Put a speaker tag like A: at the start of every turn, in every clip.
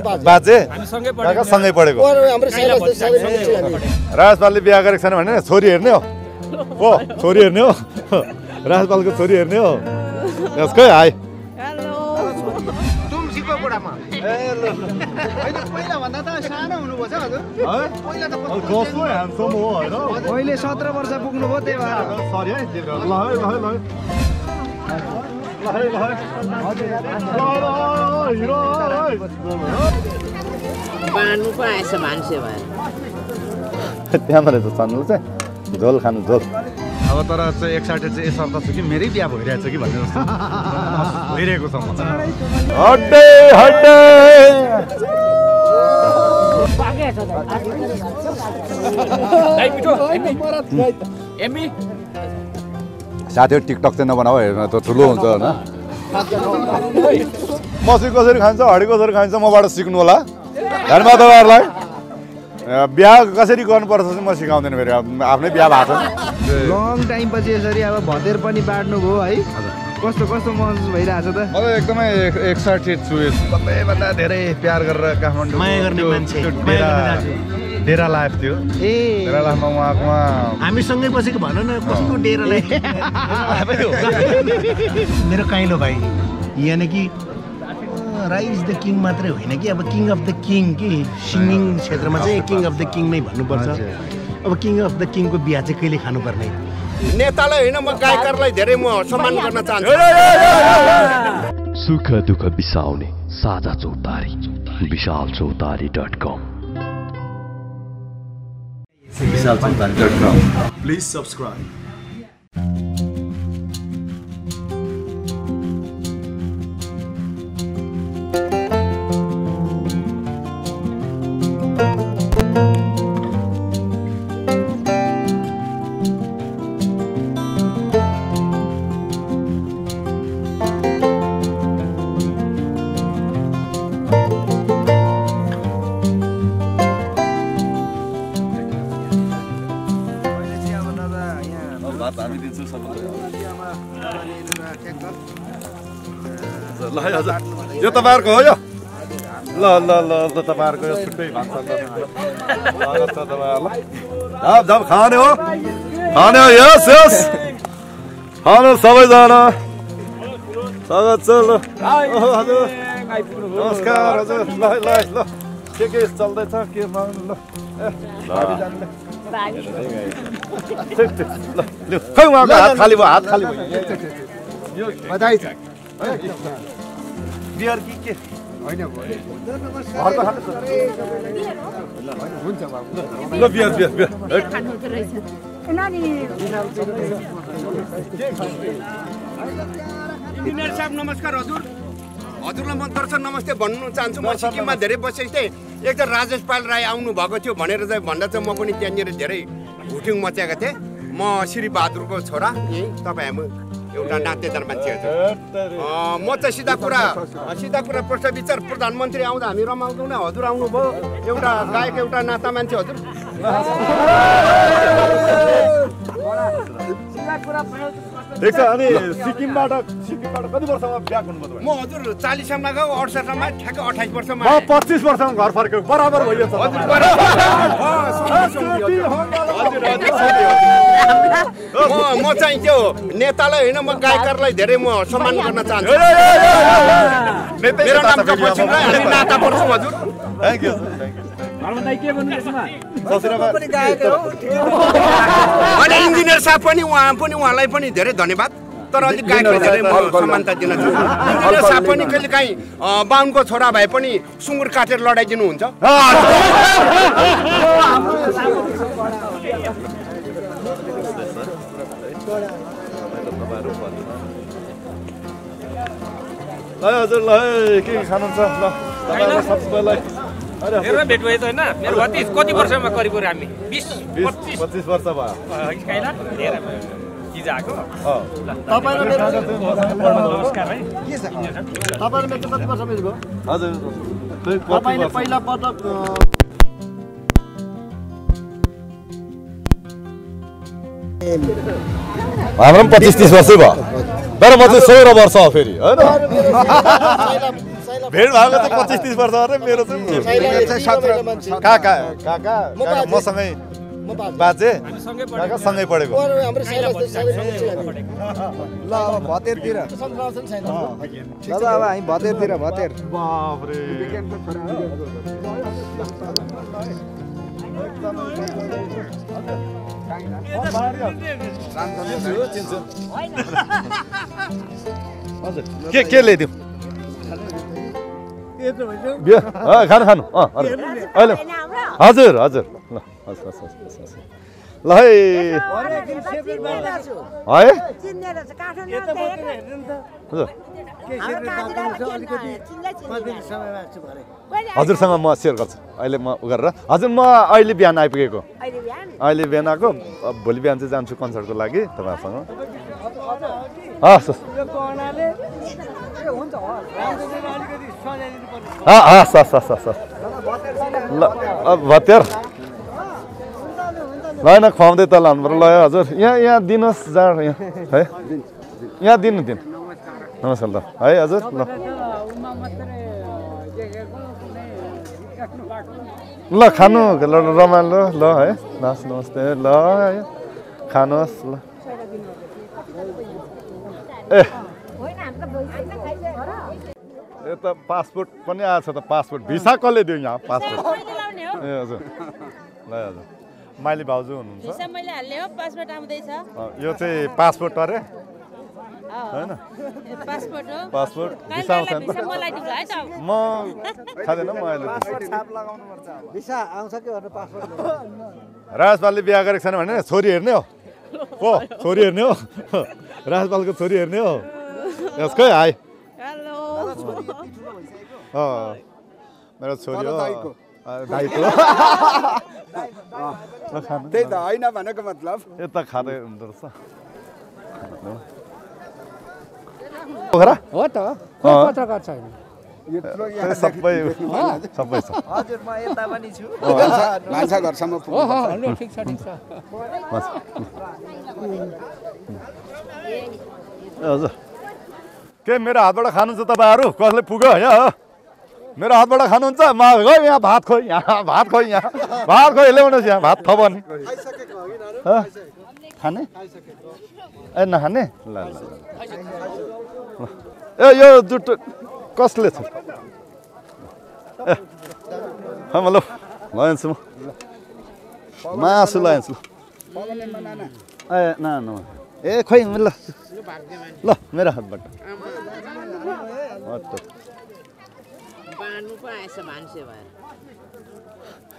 A: बाजे।
B: बाजे?
C: हामी सँगै
B: काका
C: पढेको।
B: राजपालले बिहा गरेको छैन भने छोरी हेर्ने हो। हो छोरी हेर्ने हो। राजपालको छोरी हेर्ने हो। यसकै हाई।
D: तुमसीको बुढामा। होइन पहिला भन्दा त सानो हुनुभएको छ हजुर। पहिला त
B: कस्तो ह्यान्डसम हो होइन?
D: अहिले सत्र वर्ष पुग्नुभयो त्यही भएर।
B: सरी है ल है ल है ल है ल है ल है ल ल हिरो है।
E: बाँड्नु पो आएछ मान्छे भएर
B: त्यहाँबाट त चन्नु चाहिँ झोल खानु झोल।
F: अब तर चाहिँ एकसाइड चाहिँ यसर्थ छु कि मेरै बिहा भइरहेछ कि भन्ने जस्तो। भइरहेको छ मलाई।
B: साथीहरू टिकटक चाहिँ नबनाऊ हेर्न त ठुलो हुन्छ होइन मसी कसरी खान्छ हडी कसरी खान्छ मबाट सिक्नु होला धन्यवाद तपाईँहरूलाई बिहा कसरी गर्नुपर्छ चाहिँ म सिकाउँदैन फेरि अब आफ्नै बिहा भएको छ
D: लङ टाइम पछि यसरी अब भतेर पनि बाँड्नु भयो है कस्तो कस्तो महसुस भइरहेछ त
F: म त एकदमै एक्साइटेड छु सबैभन्दा धेरै प्यार गरेर काठमाडौँ डेरा लागेको थियो।
D: ए।
F: डेरा लामा उहाँकोमा
G: हामीसँगै बसेको भन न कसको डेरालाई? मेरो काइलो भाइ यानि कि राई इज द किङ मात्रै होइन कि? अब किङ अफ द किङ कि? सिङ्गिङ क्षेत्रमा चाहिँ किङ अफ द किङ नै भन्नुपर्छ अब किङ अफ द किङको बिहा चाहिँ कहिले खानुपर्ने?
H: नेतालाई होइन म गायकरलाई धेरै म सम्मान गर्न चाहन्छु।
I: सुख दुःख बिसाउने साझा चौतारी विशाल चौतारी डट कम।
J: Please subscribe.
B: तपाईँहरूको हो यो ल ल ल ल तपाईँहरूको यो छुट्टै भात छ तपाईँहरूलाई जाप खाने हो खाने हो यस यस खानु सबैजना स्वागत छ ल हजुर नमस्कार हजुर ल ल ल के के चल्दैछ के माग्नु लु। खै उहाँको हात खाली भयो हात खाली भयो यो
D: बधाई छ
B: बियर कि के?
D: होइन हुन्छ
B: ल बियर बियर बियर
H: इन्जिनियर साहब नमस्कार हजुर। हजुरलाई म दर्शन नमस्ते भन्नु चाहन्छु। म सिक्किममा धेरै बसेको थिएँ एक त राजेश पाल राई आउनु भएको थियो भनेर चाहिँ भन्दा चाहिँ म पनि त्यहाँनिर धेरै भुटिङ मचाएको थिएँ। म श्री बहादुरको छोरा यहीँ तपाईँ हामी एउटा नातेदार मान्छे हजुर अँ, म चाहिँ सिधा कुरा सिधा कुरा प्रश्न विचार प्रधानमन्त्री आउँदा हामी रमाउँछौँ न हजुर आउनुभयो। एउटा गायक एउटा नाता मान्छे हजुर।
B: ठिक छ अनि सिक्किमबाट सिक्किमबाट कति वर्षमा ब्याक हुनुभयो तपाईँ?
H: म हजुर चालिससम्म गएको अडसठसम्म ठ्याक्क अठाइस वर्षमा
B: म पच्चिस वर्षमा घर फर्केको बराबर भइयो
H: म चाहिँ त्यो नेतालाई होइन म गायकरलाई धेरै म सम्मान गर्न चाहन्छु। मेरो नाम नाता पर्छौँ हजुर।
B: थ्याङ्क यू
H: होइन इन्जिनियर साहब पनि उहाँ पनि उहाँलाई पनि धेरै धन्यवाद। तर अलिक गायकलाई म समानता दिन चाहन्छु। इन्जिनियर साहब पनि कहिले काहीँ बाहुनको छोरा भए पनि सुँगुर काटेर लडाइदिनुहुन्छ।
B: ल हजुर ल है के खानुहुन्छ? ल तपाईँलाई सबैलाई।
C: मेरो भेट त होइन। मेरो बत्तिस कति वर्षमा करिब हामी? बिस पच्चिस।
B: पच्चिस वर्ष भयो।
C: हिजो आएको।
A: तपाईँले? पहिला पटक
B: हाम्रो पनि पच्चिस तिस वर्षै भयो। तर म चाहिँ सोह्र वर्ष हो फेरि होइन? भेट भएको चाहिँ पच्चिस तिस वर्ष मात्रै मेरो चाहिँ काका काका काका मसँगै बाजे काका सँगै पढेको
D: ल अब भतेरतिर दादा अब हामी भतेरतिर भतेर
B: हजुर के के ल्याइदिउँ खानु खानु अँ हजुर। अहिले हजुर हजुर ल हस् हस् हस् हस् हस् ल है है हजुर हजुरसँग म सेयर गर्छु अहिले म उ गरेर हजुर म अहिले बिहान आइपुगेको अहिले बिहान आएको भोलि बिहान चाहिँ जान्छु कन्सर्टको लागि तपाईँहरूसँग हस् हस् हस् हस् हस् हस् हस् ल भत्यार ल होइन खुवाउँदै त लानु ल हजुर यहाँ यहाँ दिनुहोस् जाँड यहाँ है यहाँ दिनु दिनु नमस्कार ल है हजुर ल ल खानु रमाइलो ल है लास नमस्ते ल खानुहोस् ल ए यो त पासपोर्ट पनि आएको छ त पासपोर्ट। भिसा कसले दियो यहाँ? पासपोर्ट। ए हजुर। ल हजुर। माइली भाउजू हुनुहुन्छ।
K: भिसा मैले हाल्ने हो पासपोर्ट आउँदैछ।
B: अँ, यो चाहिँ पासपोर्ट अरे? होइन?
K: पासपोर्ट हो।
B: पासपोर्ट
K: कहिले
B: भिसा आउँछ
K: भिसा
B: नि
K: मलाई दिन्छ है त।
B: म खाँदैन म अहिले
D: छाप लगाउनु पर्छ भिसा आउँछ कि भन्नु पासपोर्ट
B: राजपालले बिहा गरेको छैन भने छोरी हेर्ने हो। को छोरी हेर्ने हो। राजपालको छोरी हेर्ने हो। यसकै हाई
K: हेलो
B: अँ, मेरो छोरी हो
H: दाइको। त्यही त होइन भनेको मतलब
B: यता खाँदै हुँदो रहेछ पोखरा
L: हो त
B: अँ,
L: पत्रकार छैन
H: यत्रो
B: त्यो सबै सबै छ
D: हजुर म यता पनि छु
H: भान्सा घरसम्म
L: हो हो हो, ठिक छ ठिक छ
B: ए, हजुर के मेरो हातबाट खानुहुन्छ तपाईँहरू? कसले पुग्यो यहाँ मेरो हातबाट खानुहुन्छ? म गयो यहाँ भात खोइ यहाँ भात खोइ यहाँ भात खोइ ल्याउनुहोस् यहाँ भात थप नि हँ? खाने? ए नखाने? ल ल। ए यो जुट कसले छ ए म ल लान्छु म। मासु लान्छु ए न न। ए खोइ ल ल मेरो हातबाट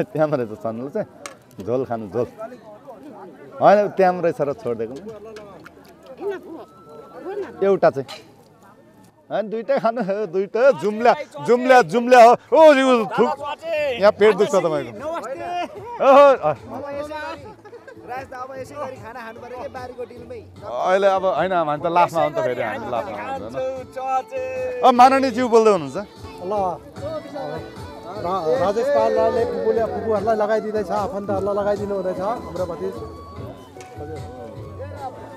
B: त्यहाँमा रहेछ चन्नु चाहिँ झोल खानु झोल होइन त्यहाँ रहेछ र छोडिदिएको एउटा चाहिँ होइन दुइटै खानु दुइटै जुम्ल्या जुम्ल्या जुम्ल्या हो ओ यहाँ पेट दुख्छ तपाईँको ओहो, अँ,
D: राज त अब यसै गरी खाना खानु पर्यो कि बारीको डिलमै?
B: अहिले अब होइन हामी त लास्टमा हो नि त फेरि हामी होइन। अब माननीयज्यू बोल्दै हुनुहुन्छ।
L: ल। र- राजेश पालले फुपूले फुपूहरूलाई लगाइदिँदैछ आफन्तहरूलाई लगाइदिनु हुँदैछ हाम्रो भतिज।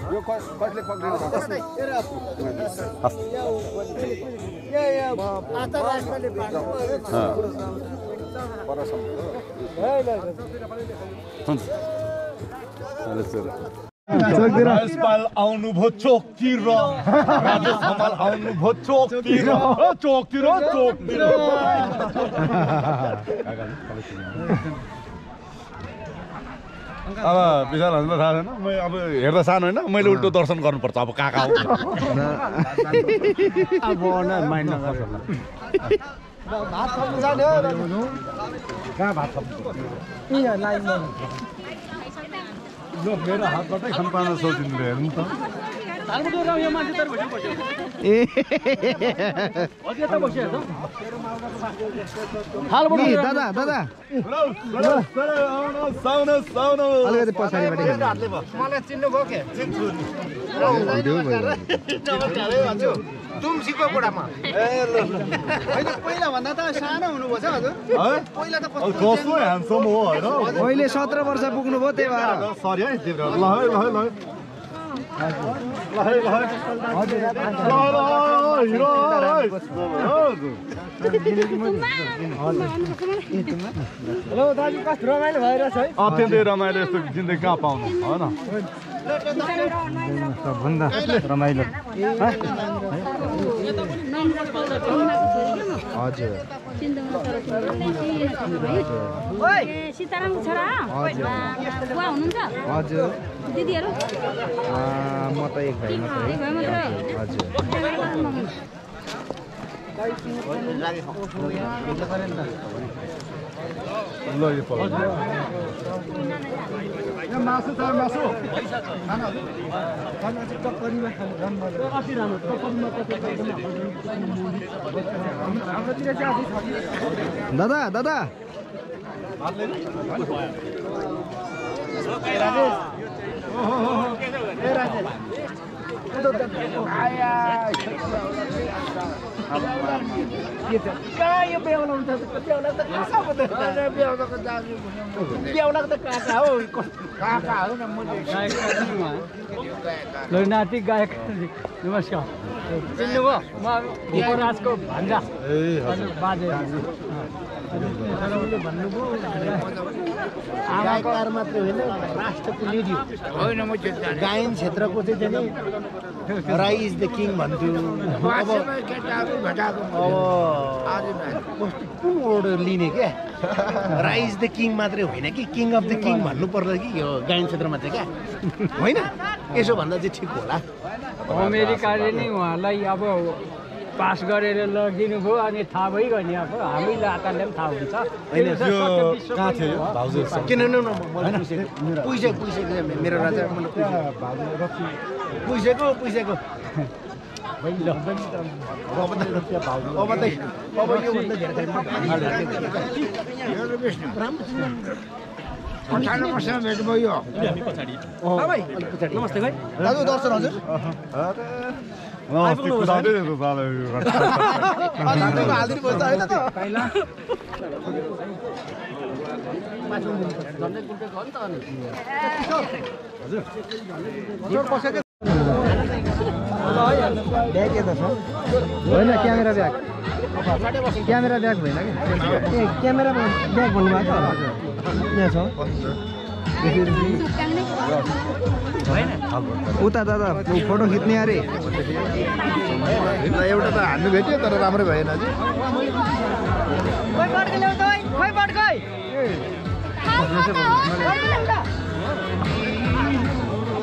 H: यो कस- कसले पक्रिनु
B: हुन्छ। आउनुभयो चोकतिर राजेश हमाल आउनुभयो चोकतिर चोकतिर चोकतिर अब विशाल हजुरलाई थाहा छैन म अब हेर्दा सानो होइन मैले उल्टो दर्शन गर्नुपर्छ अब काका
L: कहाँ भात खानु यहाँ लाइनमा
B: ल मेरो हातबाटै खानु पाउन सोचिनु हेर्नु त
L: ए दादा दादा
B: अलिकति
L: पछाडिबाट
D: मलाई चिन्नुभयो के तुमसीको बुढामा होइन पहिला भन्दा त सानो हुनुभएछ हजुर। पहिला त अहिले सत्र वर्ष पुग्नुभयो त्यही भएर।
B: अत्यन्तै रमाइलो यस्तो जिन्दगी कहाँ पाउनु? होइन।
F: सबभन्दा रमाइलो। हजुर।
M: छोरा हुनुहुन्छ
F: हजुर
M: दिदीहरू
F: म त एक भाइ मात्रै? हजुर।
L: मासु छ मासु
F: दादा दादा
L: राजेश कहाँ यो हुन्छ त कहाँ पो बेहुलाको दाजु बेहुलाको त काका हो काका हो न म
N: लो नाति गायक नमस्कार चिन्नुभयो म उपराजको भान्जा बाजे
G: गायककार मात्रै होइन राष्ट्रको लेडी
N: होइन म
G: गायन क्षेत्रको चाहिँ नि राई इज द किङ भन्थ्यो। अब अब कस्तो कुन वर्ड लिने क्या? राई इज द किङ मात्रै होइन कि? किङ अफ द किङ भन्नु पर्छ कि? यो गायन क्षेत्रमा चाहिँ क्या? होइन? यसो भन्दा चाहिँ ठिक होला।
N: अमेरिकाले नै उहाँलाई अब पास गरेर लगिदिनु भयो अनि थाहा भइगयो नि अब हामी लाताले पनि थाहा हुन्छ।
B: होइन यो कहाँ थियो? यो भाउजू
G: किन मेरो राजा मैले पुइसेको पुइसेको अब त अब त अब योभन्दा धेरै
L: अन्ठानब्बे वर्षमा भेट भयो।
G: नमस्ते दाजु दर्शन हजुर। होइन त
F: ब्याग यता छ होइन क्यामेरा ब्याग क्यामेरा ब्याग भएन कि ए क्यामेरा ब्याग भन्नुभएको यहाँ छ उता दादा फोटो खिच्ने अरे।
L: एउटा त हान्नु भेट्यो तर राम्रै भएन अझै।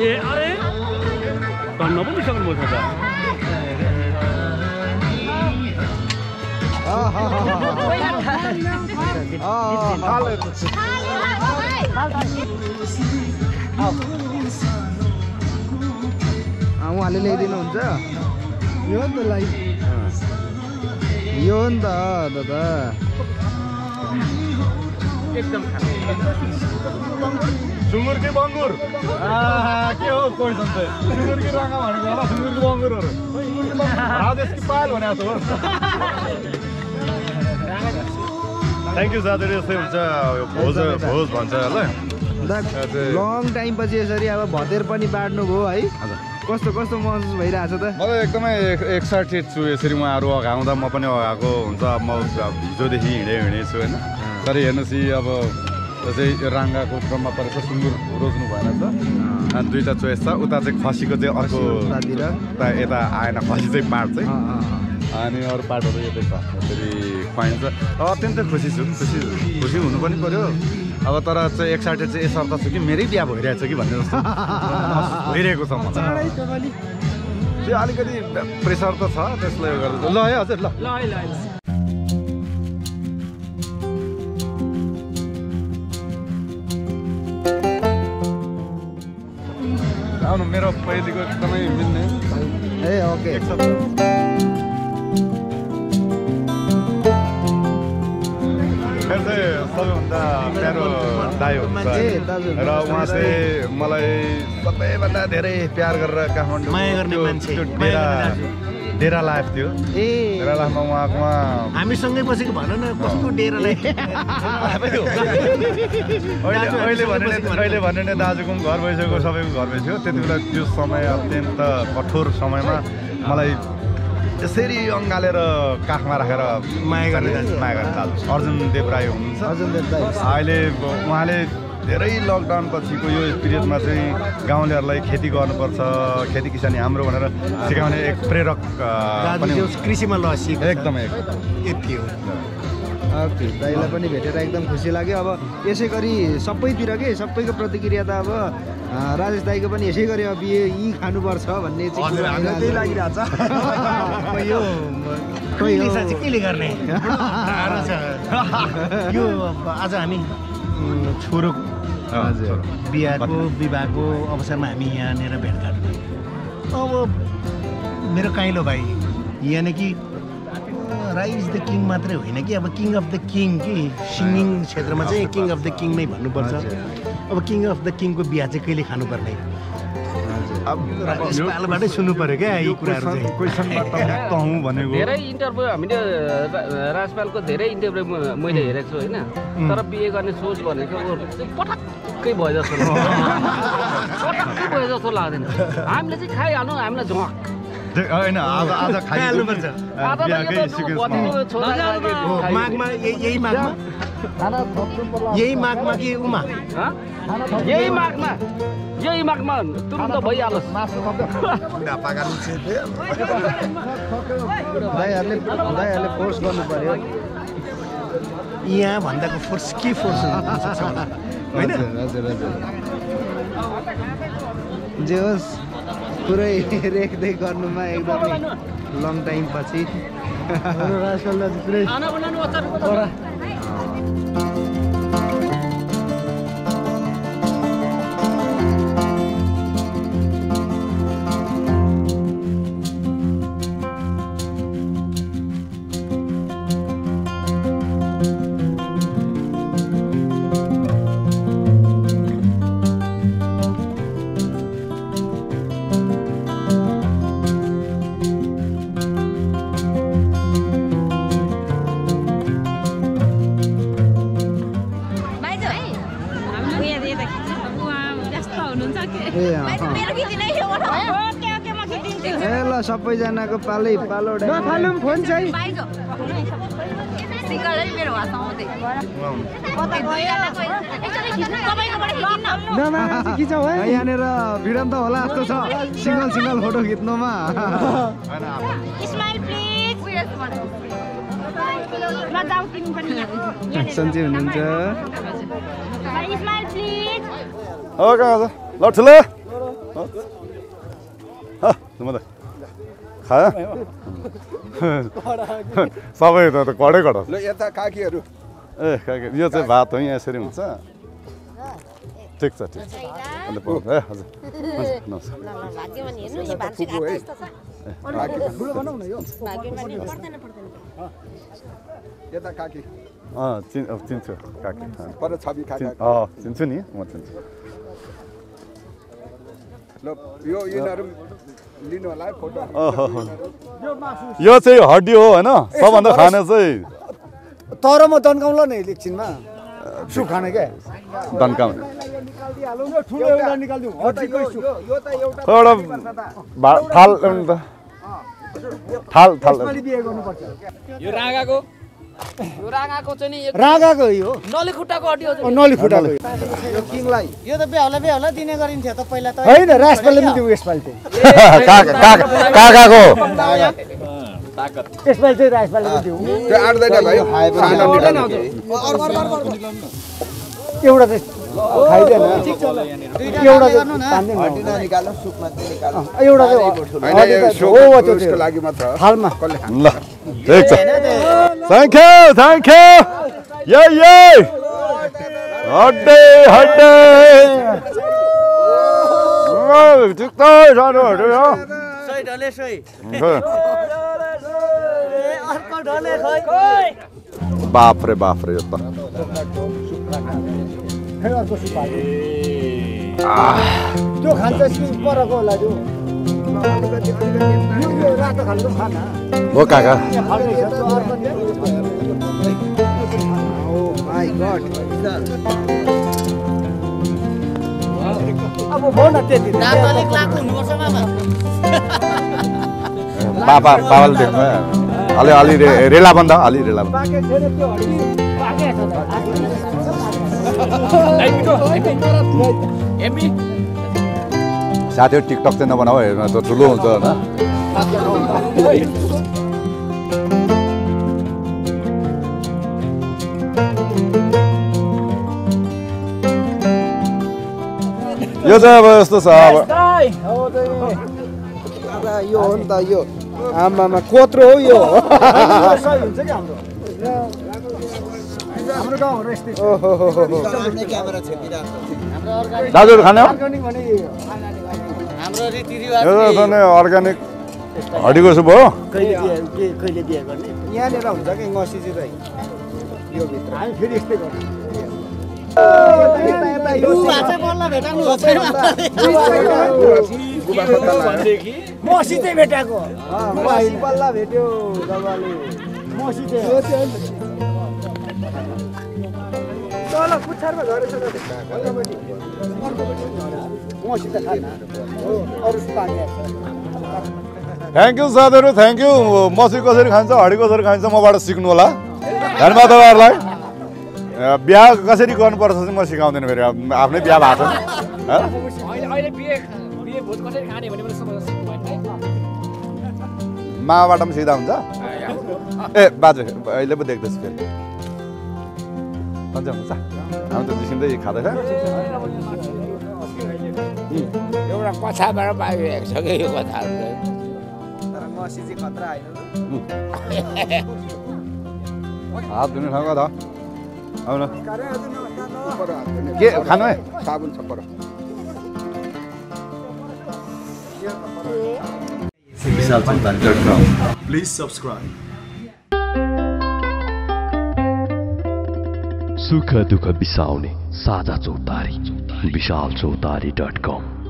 N: ए अरे? भन्न पनि सक्नुभयो त
F: उहाँले ल्याइदिनुहुन्छ?
L: यो नि त लाइभ
F: यो हो नि त दादा।
N: एकदम
B: सुँगुर कि बङ्गुर। के हो क्वेसन चाहिँ सुँगुर कि रङ्गा भनेको होला सुँगुर कि बङ्गुरहरू। राजेश कि पायल भने जस्तो हो। थ्याङ्क यू साथीहरू यस्तै हुन्छ यो भोज भोज भन्छ होला
F: लङ टाइम पछि यसरी अब भतेर पनि बाँड्नु भयो है। कस्तो कस्तो महसुस भइरहेछ त?
B: म त एकदमै एक्साइटेड छु यसरी उहाँहरू अघाउँदा म पनि अघाएको हुन्छ। म हिजोदेखि हिँडे हिँडेछु होइन। तर हेर्नुहोस् यी अब यो चाहिँ राङ्गाको क्रममा परेको सुँगुर रोज्नु भएन छ अनि दुईवटा चोइस छ। उता चाहिँ खसीको चाहिँ अर्को यता आएन खसी चाहिँ पार्ट चाहिँ अनि अरू पार्टहरू यतै छ। यसरी खुवाइन्छ। अब अत्यन्तै खुसी छु खुसी खुसी हुनु पनि पऱ्यो अब तर चाहिँ एक्साइटेड चाहिँ यसर्थ छु कि मेरै बिहा भइरहेछ कि भन्ने जस्तो। भइरहेको छ मलाई। त्यो अलिकति प्रेसर त छ त्यसले गर्दा ल है हजुर ल।
N: ल है ल है
B: आउनु मेरो पहिलेको एकदमै मिल्ने।
F: ए ओके।
B: सबैभन्दा प्यारो दाई हुन्छ
F: ए, दाजु।
B: र उहाँ चाहिँ मलाई सबैभन्दा धेरै प्यार गरेर काठमाडौँ त्यो- डेरा। डेरा लाइफ थियो।
G: ए।
B: डेरा लाइफमा उहाँको उहाँ
G: हामीसँगै बसेको भन न कस्तो डेरालाई
B: अहिले अहिले भने अहिले भने नि दाजुको पनि घर भइसक्यो सबैको घर भइसक्यो। त्यति बेला त्यो समय अत्यन्त कठोर समयमा मलाई यसरी अँगालेर काखमा राखेर
G: माया गर्ने।
B: माया गर्ने दाजु अर्जुन देवराई हुनुहुन्छ
F: अर्जुन देवराई।
B: अहिले उहाँले धेरै लकडाउन पछिको यो पिरियडमा चाहिँ गाउँलेहरूलाई खेती गर्नुपर्छ खेती किसानी हाम्रो भनेर सिकाउने एक प्रेरक
G: कृषिमा।
B: एकदमै एकदम
G: यति हो
F: ओके दाइलाई पनि भेटेर एकदम खुसी लाग्यो। अब यसै गरी सबैतिर के सबैको प्रतिक्रिया त अब राजेश दाईको पनि यसै गरी अब यो यी खानुपर्छ भन्ने यो
G: आज हामी छोरो। बिहाको विवाहको अवसरमा हामी यहाँनिर भेटघाट। अब मेरो काइलो भाइ यानि कि राइज द किङ मात्रै होइन कि? अब किङ अफ द किङ कि सिङ्गिङ क्षेत्रमा चाहिँ किङ अफ द किङ नै भन्नुपर्छ अब किङ अफ द किङको बिहा चाहिँ कहिले खानुपर्ने? सुन्नु क्या यी कुराहरू
O: धेरै इन्टरभ्यू हामीले राजपालको धेरै इन्टरभ्यू मैले हेरेको छु होइन। तर बिहे गर्ने सोच भनेको पटक्कै भयो जस्तो। पटक्कै भयो जस्तो लाग्दैन। हामीले चाहिँ खाइहाल्नु हामीलाई झ्वाक
B: जे- होइन आज आज
G: खाइहाल्नुपर्छ। माघमा यही यही माघमा यही माघमा कि उमा
O: हँ? यही माघमा यही माघमा तुरुन्त भइहालोस्
F: दाइहरूले दाइहरूले फोर्स गर्नु पर्यो
G: यहाँ भन्दाको फोर्स के फोर्स होइन
F: हजुर हजुर हजुर जे होस् पुरै रेखदेख गर्नुमा एकदमै लङ टाइम पछि। सबैजनाको पालै पालो
M: नफालौँ फोन चाहिँ
F: यहाँनिर फ्रिडम त होला जस्तो छ सिङ्गल सिङ्गल फोटो खिच्नुमा
M: स्माइल प्लिज ल जाऊ तिमी पनि यहाँ
F: सन्चै हुनुहुन्छ
B: ल ठुलो त खायो सबै त कडै कडा
P: ल यता काकीहरू
B: ए काकी यो चाहिँ भात हो यहाँ यसरी हुन्छ ठिक छ ठिक छ अन्त ए हजुर
P: यता काकी
B: चिन् चिन्छु काकी चिन्छु नि म चिन्छु
P: यो यिनीहरू लिनु होला है फोटो।
B: ओहो यो चाहिँ हड्डी हो होइन? सबभन्दा खाने चाहिँ।
L: तर म तन्काउँला नि एकछिनमा। सुख खाने क्या
B: दन्काउने।
L: ठुलो एउटा
B: थाल थाल थाल।
O: यो रागाको रागाको चाहिँ
F: यो किङलाई।
Q: यो त बेहुला बेहुला दिने गरिन्थ्यो त पहिला त।
L: होइन पनि दिउँ यसपालि चाहिँ।
B: काका काका काकाको
L: यसपालि चाहिँ पनि दिउँ
P: त्यो।
L: एउटा चाहिँ चाहिँ चाहिँ। थालमा।
P: कसले खान्छ?
B: ल ठिक छ थ्याङ्क यू थ्याङ्क यू ये ये हड्डे हड्डे ठिक छ सानो हड्डे हो
Q: सोही ढले सोही
B: खै।
Q: अर्को ढले खोइ
B: बाफ रे बाफ रे यो त।
L: त्यो खान्छ
B: हो काका पापा पापाले देख्नु अलि अलि रे- रेला बन्द अलि रेला बन्द साथीहरू टिकटक चाहिँ नबनाऊ हेर्न त ठुलो हुन्छ होइन यो चाहिँ अब यस्तो छ अब
F: यो हो नि त यो आमामा कोत्रो हो यो।
L: सही हुन्छ कि हाम्रो हाम्रो गाउँहरू यस्तै छ।
B: दाजुहरू खाने हो
L: अर्ग्यानिक भने
D: हाम्रो रीतिरिवाज
B: यो त नि अर्ग्यानिक। हड्डीको सुप हो
D: कहिले बिहे गर्ने?
L: यहाँनिर हुन्छ कि ngसी चाहिँ? यो भित्र। हामी फेरि यस्तै गर्छौँ।
D: बुबा चाहिँ बल्ल भेटाउनु भएको छैन मसी चाहिँ भेटाएको
L: मसी बल्ल भेट्यो तपाईँले मसी चाहिँ तल पुच्छारमा झरेछ
B: थ्याङ्क यू साथीहरू थ्याङ्क यू मसी कसरी खान्छ हडी कसरी खान्छ मबाट सिक्नु होला। धन्यवाद तपाईँहरूलाई। बिहा कसरी गर्नुपर्छ चाहिँ म सिकाउँदैन फेरि। अब आफ्नै बिहा भएको छ। हँ?
N: अहिले अहिले बिहे बिहे भोज कसरी खाने भने पनि समस्या सिक्नु भएन है।
B: मामाबाट पनि सिक्दा हुन्छ? ए बाजे अहिले पो देख्दैछु फेरि। हुन्छ हुन्छ हामी त जिसिँदै खाँदैछ
M: एउटा कथाबाट पाइरहेको छ कि यो कथाहरू चाहिँ
L: तर मसी चाहिँ खतरा होइन
B: हात धुने ठाउँमा त आउन के खानु है
J: साबुन छ पर
R: Please subscribe.
I: सुख दुख बिसाउने साझा चौतारी विशाल चौतारी डट कम।